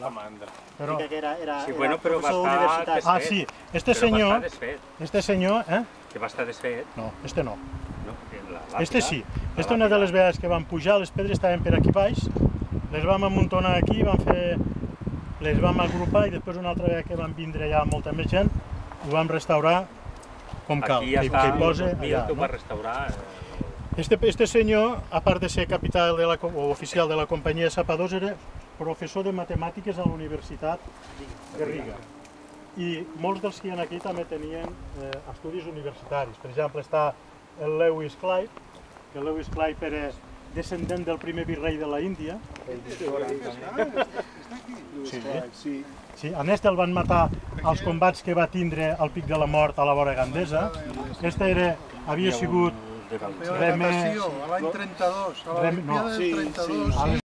La mandra. Però, que era, era, Sí, era bueno, però va estar d'universitat. ah, desfet. sí, este senyor, desfet, este senyor, eh? que va estar desfet. No, este no. No? Que la Este sí. la Este una de les vegades que vam pujar, les pedres estaven per aquí baix, les vam amuntonar aquí, vam fer, les vam agrupar i després una altra vegada que vam vindre ja molta més gent, ho vam restaurar com cal, Aquí ja que, està que hi posa el allà. que ho va restaurar. eh, Este, este senyor, a part de ser capital de la, o oficial de la companyia de sapadors, era professor de matemàtiques a la Universitat de Riga. I molts dels que hi ha aquí també tenien eh, estudis universitaris. Per exemple, està el Lewis Clive, que el Lewis Clive era descendent del primer virrei de la Índia. Sí. sí. Sí, en este el van matar als combats que va tindre al Pic de la Mort a la vora gandesa. Este era, havia sigut Remer- a l'any 32, a l'Olimpiada del sí, 32. sí.